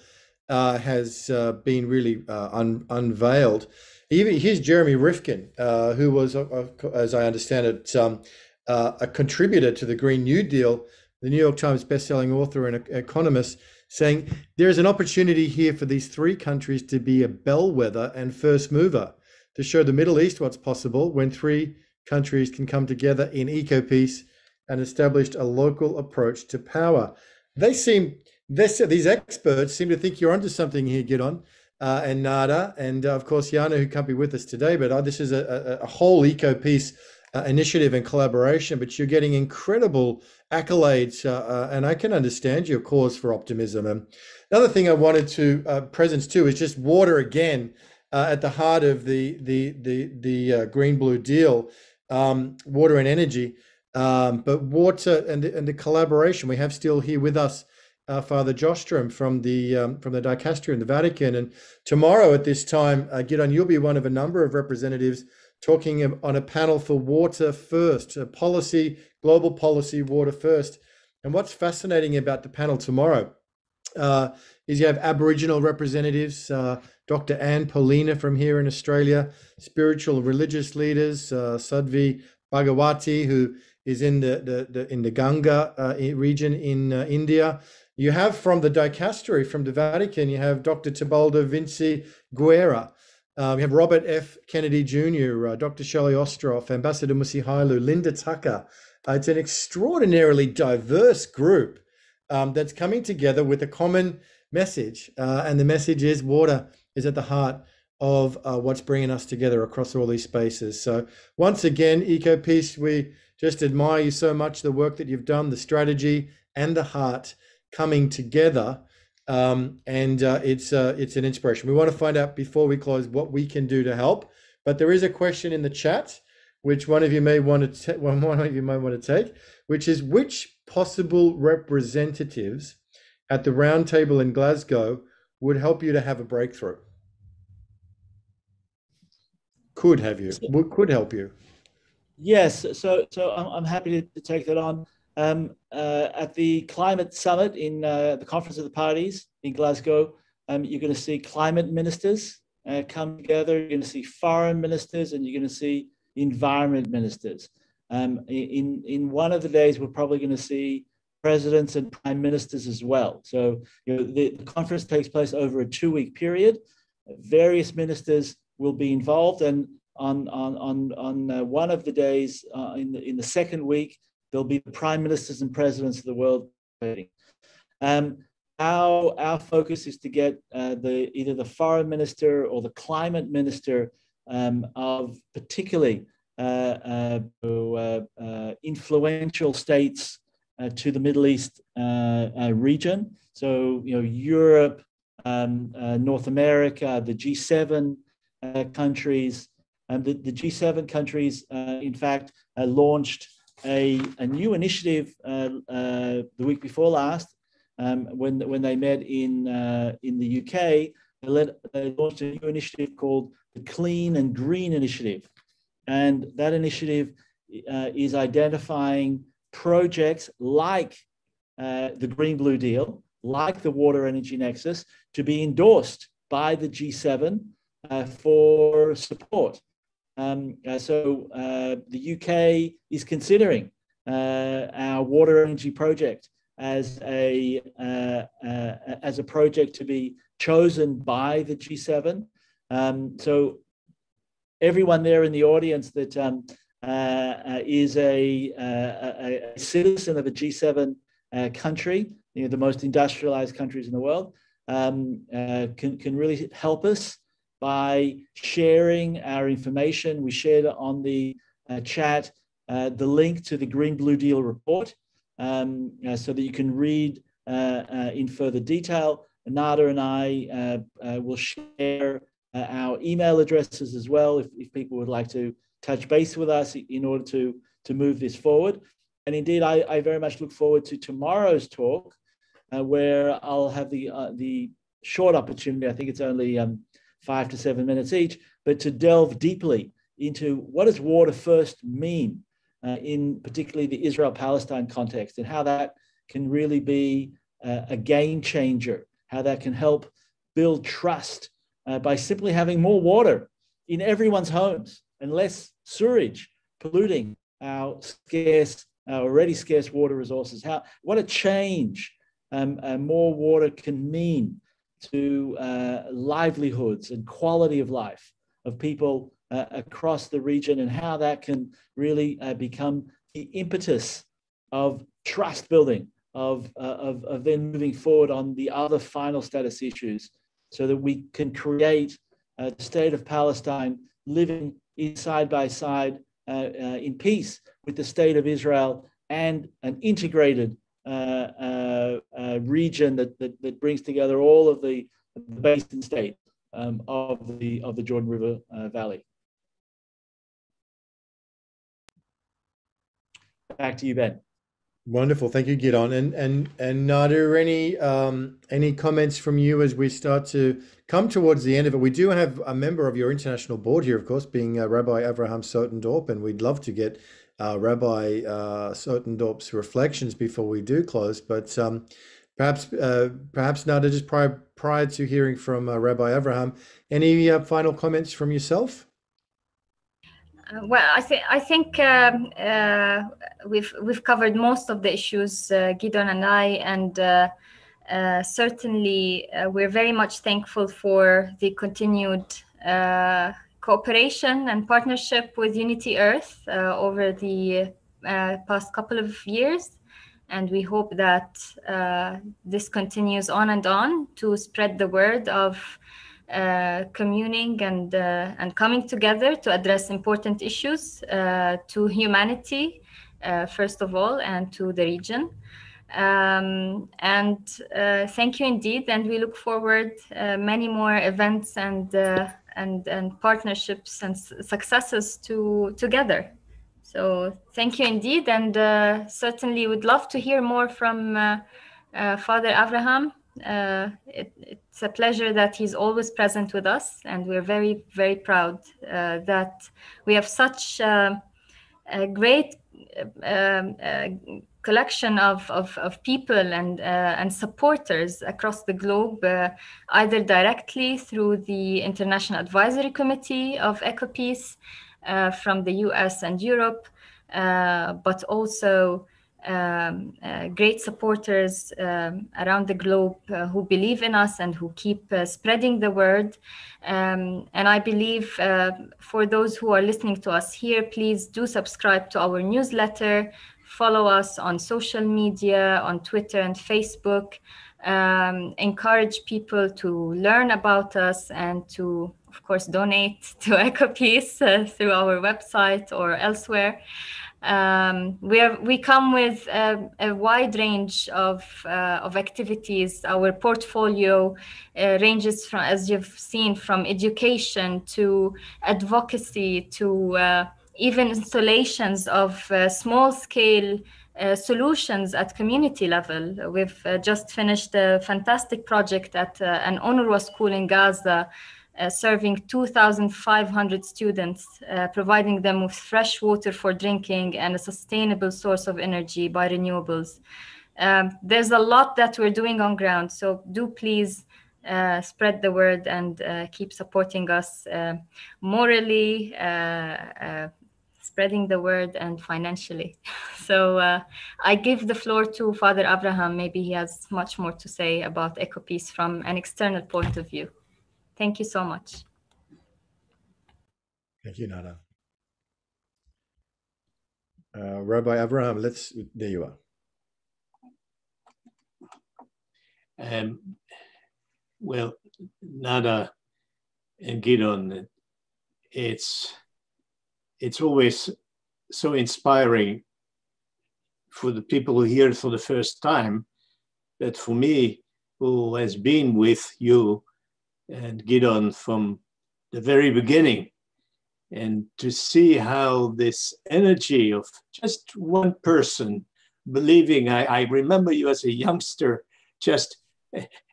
uh, has uh, been really uh, un, unveiled. Even here's Jeremy Rifkin, uh, who was, uh, as I understand it, um, uh, a contributor to the Green New Deal, the New York Times bestselling author and economist, saying there is an opportunity here for these three countries to be a bellwether and first mover to show the Middle East what's possible when three countries can come together in eco peace and established a local approach to power. They seem this, these experts seem to think you're onto something here, Gidon uh, and Nada, and uh, of course Yana, who can't be with us today. But uh, this is a, a, a whole eco peace uh, initiative and collaboration. But you're getting incredible accolades, uh, uh, and I can understand your cause for optimism. And another thing I wanted to presence too is just water again at the heart of the the the the green blue deal, um, water and energy. Um, but water and the, and the collaboration we have still here with us uh, Father Joshtrom from the um, from the Dicastery in the Vatican. And tomorrow at this time, uh, Gidon, you'll be one of a number of representatives talking on a panel for Water First, policy, global policy, Water First. And what's fascinating about the panel tomorrow uh, is you have Aboriginal representatives, uh, Dr. Anne Poelina from here in Australia, spiritual religious leaders, uh, Sadhvi Bhagawati, who is in the, the, the in the Ganga uh, region in uh, India, you have from the dicastery, from the Vatican, you have Dr. Tibaldo Vinci Guerra. Um, you have Robert F. Kennedy Jr., uh, Dr. Shelley Ostroff, Ambassador Mussie Hailu, Linda Tucker. Uh, it's an extraordinarily diverse group um, that's coming together with a common message. Uh, and the message is water is at the heart of uh, what's bringing us together across all these spaces. So, once again, EcoPeace, we just admire you so much, the work that you've done, the strategy, and the heart coming together. Um, and uh, it's uh, it's an inspiration. We want to find out before we close what we can do to help. But there is a question in the chat, which one of you may want to one of you might want to take, which is which possible representatives at the roundtable in Glasgow would help you to have a breakthrough. Could have you? Could help you? Yes. So so I'm, I'm happy to, to take that on. Um, uh, at the climate summit in uh, the Conference of the Parties in Glasgow, um, you're going to see climate ministers uh, come together. You're going to see foreign ministers, and you're going to see environment ministers. Um, in in one of the days, we're probably going to see presidents and prime ministers as well. So you know, the, the conference takes place over a two-week period. Various ministers will be involved, and on on on on uh, one of the days uh, in the in the second week, There'll be the prime ministers and presidents of the world. Um, our, our focus is to get uh, the either the foreign minister or the climate minister um, of particularly uh, uh, uh, influential states to the Middle East region. So you know Europe, um, North America, the G7 countries, and the, the G7 countries, in fact, launched a, a new initiative uh, uh, the week before last um, when, when they met in, uh, in the UK. They, led, they launched a new initiative called the Clean and Green Initiative. And that initiative uh, is identifying projects like uh, the Green Blue Deal, like the Water Energy Nexus, to be endorsed by the G7 uh, for support. Um, uh, so uh, the UK is considering uh, our water energy project as a uh, as a project to be chosen by the G7. Um, so everyone there in the audience that um, is a, a, a, citizen of a G7 country, you know, the most industrialized countries in the world, um, can, can really help us by sharing our information. We shared on the uh, chat uh, the link to the Green Blue Deal report um, uh, so that you can read uh, uh, in further detail. Nada and I uh, will share our email addresses as well if, if people would like to touch base with us in order to, to move this forward. And indeed, I, I very much look forward to tomorrow's talk uh, where I'll have the uh, the short opportunity. I think it's only um, five to seven minutes each, but to delve deeply into what does water first mean uh, in particularly the Israel-Palestine context, and how that can really be uh, a game changer. How that can help build trust uh, by simply having more water in everyone's homes and less sewage polluting our scarce, our already scarce water resources. How what a change um, uh, more water can mean to uh, livelihoods and quality of life of people uh, across the region, and how that can really uh, become the impetus of trust building, of, uh, of, of then moving forward on the other final status issues, so that we can create a state of Palestine living side by side uh, uh, in peace with the state of Israel and an integrated uh, region that, that, that, brings together all of the, the basin state um, of, the, of the Jordan River Valley. Back to you, Ben. Wonderful, thank you, Gidon. And and and Nada, any um, any comments from you as we start to come towards the end of it? We do have a member of your international board here, of course, being uh, Rabbi Avraham Soetendorp, and we'd love to get uh, Rabbi uh, Soetendorp's reflections before we do close. But um, perhaps uh, perhaps Nada, just prior prior to hearing from uh, Rabbi Avraham, any uh, final comments from yourself? Uh, well, I think I think um, uh, we've we've covered most of the issues, uh, Gidon and I, and uh, uh certainly uh, we're very much thankful for the continued cooperation and partnership with Unity Earth over the past couple of years, and we hope that this continues on and on to spread the word of communing and uh, and coming together to address important issues uh, to humanity uh, first of all and to the region. Um, and uh, thank you indeed and we look forward many more events and and and partnerships and successes to together. So thank you indeed and certainly would love to hear more from father avraham uh, it, it's a pleasure that he's always present with us, and we're very, very proud uh, that we have such uh, a great um, uh, collection of, of, of, people and, uh, and supporters across the globe, uh, either directly through the International Advisory Committee of EcoPeace from the US and Europe, but also um, uh, great supporters um, around the globe uh, who believe in us and who keep uh, spreading the word. Um, and I believe uh, for those who are listening to us here, please do subscribe to our newsletter, follow us on social media, on Twitter and Facebook. Um, encourage people to learn about us and to, of course, donate to EcoPeace uh, through our website or elsewhere. Um, we are, we come with a, a wide range of uh, of activities. Our portfolio uh, ranges from, as you've seen, from education to advocacy to uh, even installations of uh, small scale. Uh, solutions at community level. We've uh, just finished a fantastic project at an UNRWA school in Gaza uh, serving 2,500 students, uh, providing them with fresh water for drinking and a sustainable source of energy by renewables. Um, there's a lot that we're doing on ground, so do please uh, spread the word and uh, keep supporting us uh, morally, uh, spreading the word, and financially. so I give the floor to Father Abraham. Maybe he has much more to say about EcoPeace from an external point of view. Thank you so much. Thank you, Nada. Uh, Rabbi Abraham, let's, there you are. Um, well, Nada and Gidon, it's it's always so inspiring for the people who hear it for the first time that for me, who has been with you and Gidon from the very beginning and to see how this energy of just one person believing I, I, remember you as a youngster just,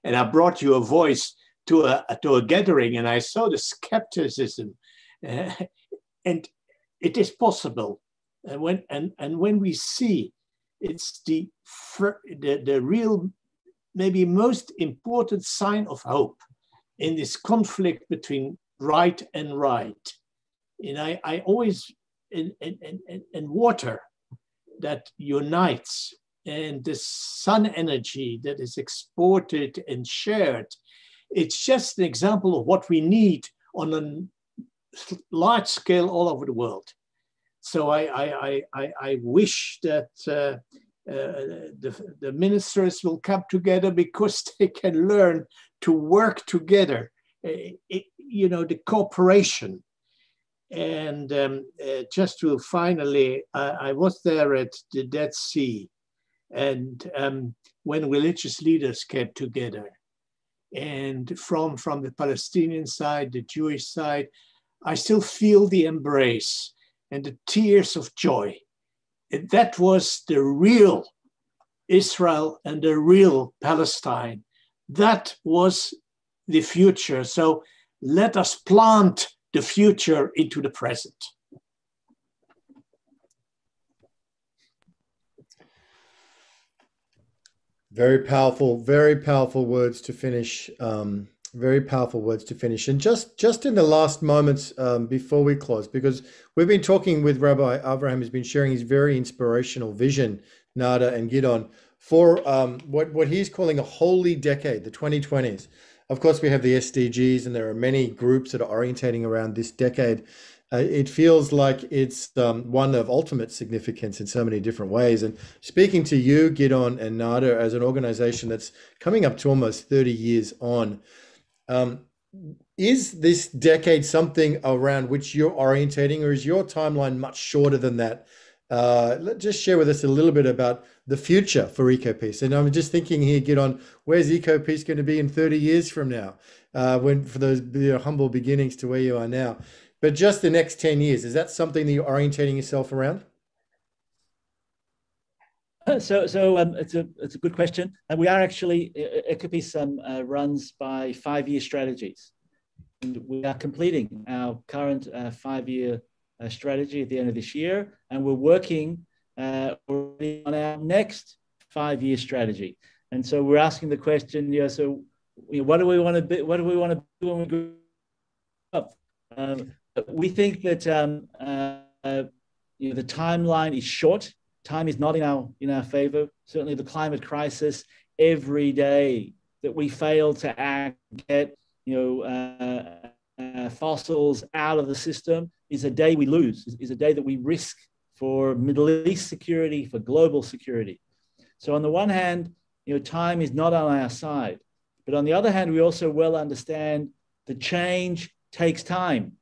and I brought your voice to a, to a gathering and I saw the skepticism. Uh, and it is possible. And when, and, and when we see it's the, the, the real, maybe most important sign of hope in this conflict between right and right. And I, I always, in, in, in, in water that unites and the sun energy that is exported and shared, it's just an example of what we need on a large scale all over the world. So I, I, I, I wish that uh, uh, the, the ministers will come together because they can learn to work together, uh, it, you know, the cooperation. And um, uh, just to finally, I was there at the Dead Sea, and um, when religious leaders came together, and from, from the Palestinian side, the Jewish side, I still feel the embrace and the tears of joy. That was the real Israel and the real Palestine. That was the future. So let us plant the future into the present. Very powerful, very powerful words to finish. Um, very powerful words to finish. And just just in the last moments um, before we close, because we've been talking with Rabbi Avraham, who's been sharing his very inspirational vision, Nada and Gidon, for um, what what he's calling a holy decade, the 2020s. Of course, we have the SDGs, and there are many groups that are orientating around this decade. Uh, it feels like it's um, one of ultimate significance in so many different ways. And speaking to you, Gidon and Nada, as an organization that's coming up to almost 30 years on, um, is this decade something around which you're orientating, or is your timeline much shorter than that? Uh, let just share with us a little bit about the future for EcoPeace. And I'm just thinking here, Gidon, where's EcoPeace going to be in 30 years from now? Uh, when for those you know, humble beginnings to where you are now, but just the next 10 years, is that something that you're orientating yourself around? So, so um, it's a it's a good question, and we are actually EcoPeace um, uh, runs by five year strategies, and we are completing our current uh, five year uh, strategy at the end of this year, and we're working uh, on our next five year strategy. And so we're asking the question, you know, so you know, what do we want to be? What do we want to do when we grow up? Um, we think that um, uh, you know, the timeline is short time is not in our in our favor. Certainly, the climate crisis. Every day that we fail to act, get you know uh, uh, fossils out of the system is a day we lose. Is a day that we risk for Middle East security, for global security. So on the one hand, you know, time is not on our side, but on the other hand, we also well understand that change takes time.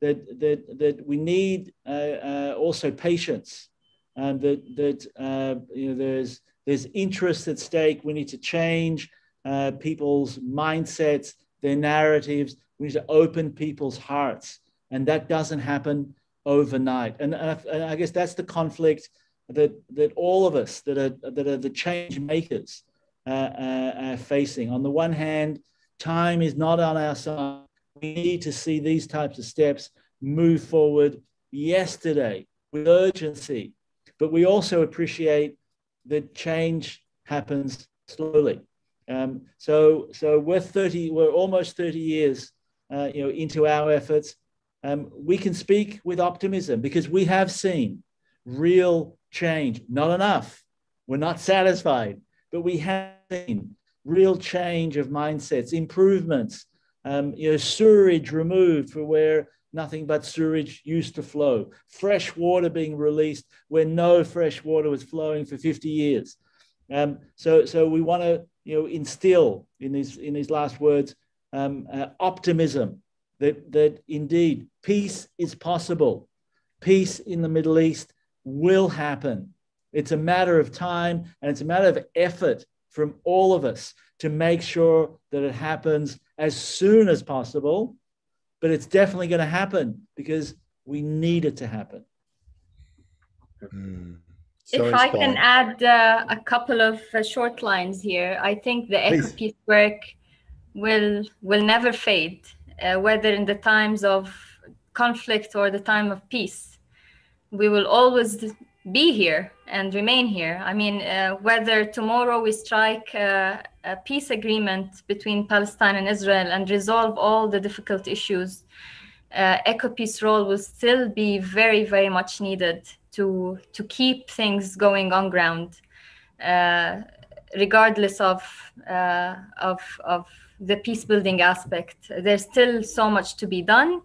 That that that we need uh, uh also patience and that that uh, you know there's there's interest at stake. We need to change uh, people's mindsets, their narratives. We need to open people's hearts, and that doesn't happen overnight. And, and, I, and I guess that's the conflict that that all of us that are that are the change makers uh, uh, are facing. On the one hand, time is not on our side. We need to see these types of steps move forward yesterday with urgency but we also appreciate that change happens slowly. Um, so, so we're 30, we're almost 30 years, uh, you know, into our efforts. Um, we can speak with optimism because we have seen real change. Not enough. We're not satisfied, but we have seen real change of mindsets, improvements. Um, you know, sewerage removed for where nothing but sewage used to flow, fresh water being released where no fresh water was flowing for 50 years. Um, so, so we want to, you know, instill in these in these last words um, uh, optimism that that indeed peace is possible, peace in the Middle East will happen. It's a matter of time and it's a matter of effort from all of us to make sure that it happens as soon as possible but it's definitely going to happen because we need it to happen. Mm. So if I can add uh, a couple of uh, short lines here, I think the Please. eco-peace work will will never fade, uh, whether in the times of conflict or the time of peace. We will always be here and remain here. I mean, uh, whether tomorrow we strike uh, a peace agreement between Palestine and Israel and resolve all the difficult issues, uh, role will still be very, very much needed to to keep things going on ground, uh, regardless of uh, of of the peace building aspect. There's still so much to be done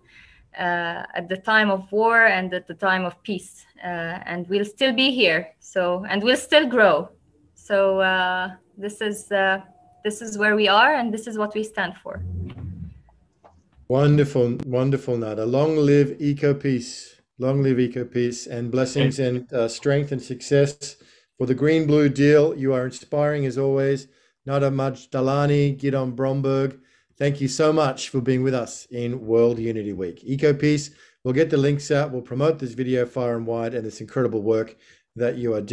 uh, at the time of war and at the time of peace, uh, and we'll still be here. So and we'll still grow. So uh, this is uh, this is where we are, and this is what we stand for. Wonderful, wonderful, Nada. Long live Eco Peace. Long live Eco Peace and blessings and uh, strength and success for the Green Blue deal. You are inspiring as always. Nada Majdalani, Gidon Bromberg, thank you so much for being with us in World Unity Week. Eco Peace, we'll get the links out. We'll promote this video far and wide and this incredible work that you are doing.